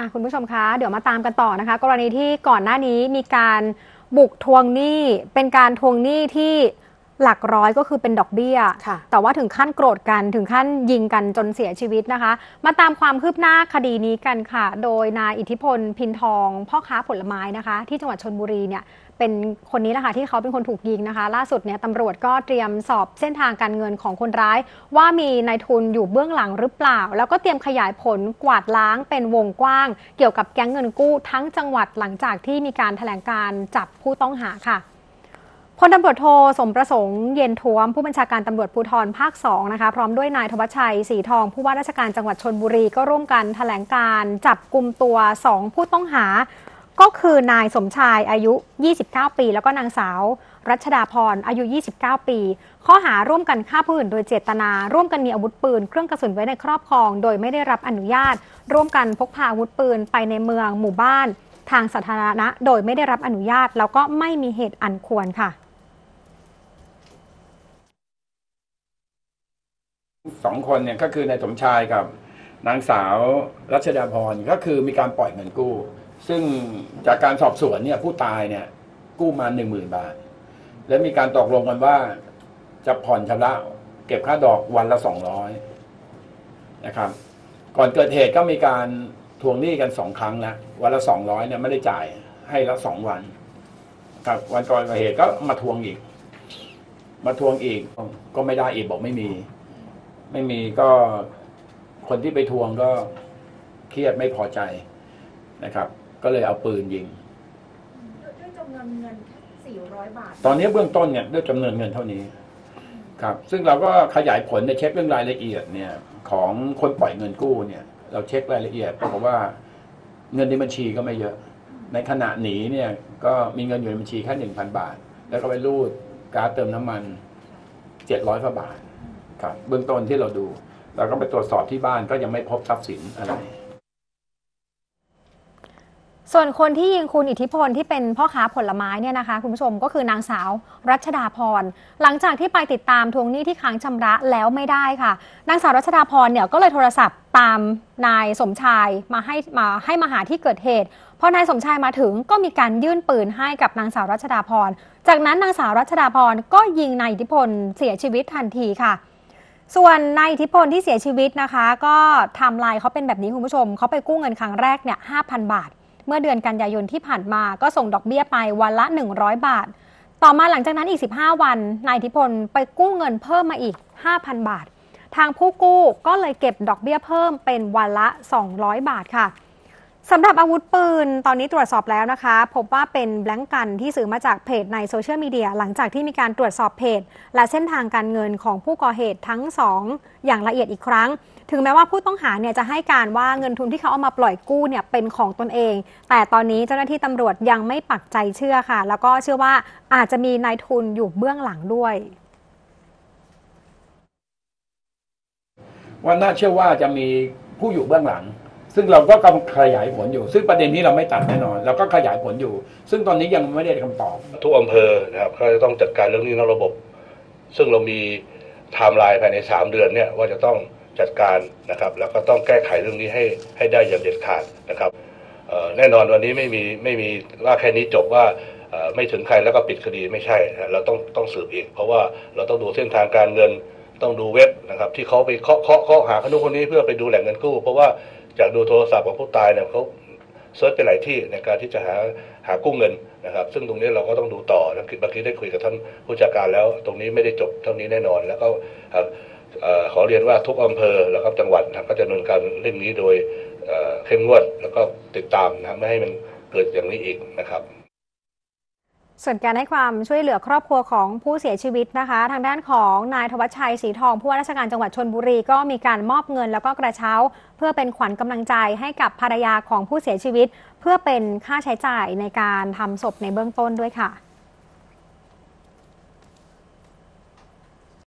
่ะคุณผู้ชมคะ เดี๋ยวมาตามกันต่อนะคะ กรณีที่ก่อนหน้านี้มีการบุกทวงหนี้เป็นการทวงหนี้ที่ หลักร้อยก็คือเป็นดอกเบี้ยค่ะแต่ว่าถึงขั้นโกรธกันถึงขั้นยิงกันจนเสียชีวิตนะคะ มาตามความคืบหน้าคดีนี้กันค่ะ โดยนายอิทธิพลพินทอง พ่อค้าผลไม้นะคะ ที่จังหวัดชนบุรีเนี่ยเป็นคนนี้แหละค่ะที่เขาเป็นคนถูกยิงนะคะ ล่าสุดเนี่ยตำรวจก็เตรียมสอบเส้นทางการเงินของคนร้าย ว่ามีนายทุนอยู่เบื้องหลังหรือเปล่า แล้วก็เตรียมขยายผลกวาดล้างเป็นวงกว้าง เกี่ยวกับแก๊งเงินกู้ทั้งจังหวัดหลังจากที่มีการแถลงการจับผู้ต้องหาค่ะ พลตำรวจโทสมประสงค์เย็นท้วม ผู้บัญชาการตำรวจภูธรภาค2นะคะพร้อมด้วยนายธวัชชัยสีทอง ผู้ว่าราชการจังหวัดชนบุรีก็ร่วมกันแถลงการจับกลุ่มตัว 2 ผู้ต้องหา ก็คือนายสมชายอายุ 29 ปี แล้วก็นางสาว รัชดาพรอายุ 29 ปี ข้อหาร่วมกันฆ่าผู้อื่นโดยเจตนา ร่วมกันมีอาวุธปืน เครื่องกระสุนไว้ในครอบครอง โดยไม่ได้รับอนุญาต ร่วมกันพกพาอาวุธปืนไปในเมืองหมู่บ้าน ทางสาธารณะ โดยไม่ได้รับอนุญาต แล้วก็ไม่มีเหตุอันควรค่ะ สองคนเนี่ยก็คือนายสมชายกับนางสาวรัชดาพรก็คือมีการปล่อยเงินกู้ ซึ่งจากการสอบสวนเนี่ยผู้ตายเนี่ยกู้มาหนึ่งหมื่นบาท และมีการตกลงกันว่าจะผ่อนชำระเก็บค่าดอกวันละสองร้อยนะครับ ก่อนเกิดเหตุก็มีการทวงหนี้กันสองครั้งนะวันละสองร้อยเนี่ยไม่ได้จ่ายให้ละสองวันครับวันก่อนเกิดเหตุก็มาทวงอีก มาทวงอีกก็ไม่ได้อีกบอกไม่มี ไม่มีก็คนที่ไปทวงก็เครียดไม่พอใจนะครับ ก็เลยเอาปืนยิง ด้วยจำนวนเงินแค่400บาท ตอนนี้เบื้องต้นเนี่ยด้วยจำนวนเงินเท่านี้ ครับ ซึ่งเราก็ขยายผลในเช็คเรื่องรายละเอียดเนี่ย ของคนปล่อยเงินกู้เนี่ย เราเช็ครายละเอียดปรากฏว่าเงินในบัญชีก็ไม่เยอะ ในขณะหนีเนี่ยก็มีเงินอยู่ในบัญชีแค่หนึ่งพันบาท แล้วก็ไปรูดการ์ดเติมน้ำมันเจ็ดร้อยกว่าบาท ครับเบื้องต้นที่เราดู เราก็ไปตรวจสอบที่บ้านก็ยังไม่พบทรัพย์สินอะไร ส่วนคนที่ยิงคุณอิทธิพลที่เป็นพ่อค้าผลไม้เนี่ยนะคะ คุณผู้ชมก็คือนางสาว รัชดาพร หลังจากที่ไปติดตามทวงหนี้ที่ค้างชำระแล้วไม่ได้ค่ะ นางสาวรัชดาพรเนี่ยก็เลยโทรศัพท์ตามนายสมชายมาให้มาให้มาหาที่เกิดเหตุพอนายสมชายมาถึงก็มีการยื่นปืนให้กับนางสาวรัชดาพร จากนั้นนางสาวรัชดาพรก็ยิงนายอิทธิพลเสียชีวิตทันทีค่ะ ส่วนนายอิทธิพลที่เสียชีวิตนะคะ ก็ไทำลายเขาเป็นแบบนี้คุณผู้ชม เขาไปกู้เงินครั้งแรกเนี่ย5,000 บาท เมื่อเดือนกันยายนที่ผ่านมาก็ส่งดอกเบี้ยไปวันละ 100 บาท ต่อมาหลังจากนั้นอีก 15 วันนายอิทธิพลไปกู้เงินเพิ่มมาอีก 5,000 บาท ทางผู้กู้ก็เลยเก็บดอกเบี้ยเพิ่มเป็นวันละ 200 บาทค่ะ สำหรับอาวุธปืน ตอนนี้ตรวจสอบแล้วนะคะ พบว่าเป็นแบงก์กันที่ซื้อมาจากเพจในโซเชียลมีเดียหลังจากที่มีการตรวจสอบเพจ และเส้นทางการเงินของผู้ก่อเหตุทั้งสองอย่างละเอียดอีกครั้ง ถึงแม้ว่าผู้ต้องหาเนี่ยจะให้การว่าเงินทุนที่เขาเอามาปล่อยกู้เนี่ยเป็นของตนเอง แต่ตอนนี้เจ้าหน้าที่ตำรวจยังไม่ปักใจเชื่อค่ะ แล้วก็เชื่อว่าอาจจะมีนายทุนอยู่เบื้องหลังด้วยว่าน่าเชื่อว่าจะมีผู้อยู่เบื้องหลัง ซึ่งเราก็กำลังขยายผลอยู่ ซึ่งประเด็นนี้เราไม่ตัดแน่นอน เราก็ขยายผลอยู่ ซึ่งตอนนี้ยังไม่ได้คำตอบ ทุกอำเภอนะครับก็จะต้องจัดการเรื่องนี้นอกระบบ ซึ่งเรามีไทม์ไลน์ภายใน 3 เดือนเนี่ยว่าจะต้องจัดการนะครับ แล้วก็ต้องแก้ไขเรื่องนี้ให้ให้ได้อย่างเด็ดขาดนะครับแน่นอนวันนี้ไม่มีไม่มีว่าแค่นี้จบว่าไม่ถึงใครแล้วก็ปิดคดีไม่ใช่ เราต้องต้องสืบอีก เพราะว่าเราต้องดูเส้นทางการเงินต้องดูเว็บนะครับ ที่เขาไปเคาะเคาะเคาะหาคนนู้นคนนี้เพื่อไปดูแหล่งเงินกู้ เพราะว่า จากดูโทรศัพท์ของผู้ตายเนี่ยเขา search ไปหลายที่ในการที่จะหาหากู้เงินนะครับ ซึ่งตรงนี้เราก็ต้องดูต่อนะเมื่อกี้ได้คุยกับท่านผู้จัดการแล้ว ตรงนี้ไม่ได้จบเท่านี้แน่นอน แล้วก็ขอเรียนว่าทุกอำเภอแล้วก็จังหวัดนะก็จะดำเนินการเรื่องนี้โดยเอ่อเข้มงวดแล้วก็ติดตามนะครับไม่ให้มันเกิดอย่างนี้อีกนะครับ ส่วนการให้ความช่วยเหลือครอบครัวของผู้เสียชีวิตนะคะ ทางด้านของนายธวัชชัยศรีทองผู้ว่าราชการจังหวัดชนบุรีก็มีการมอบเงินแล้วก็กระเช้า เพื่อเป็นขวัญกำลังใจให้กับภรรยาของผู้เสียชีวิต เพื่อเป็นค่าใช้จ่ายในการทำศพในเบื้องต้นด้วยค่ะ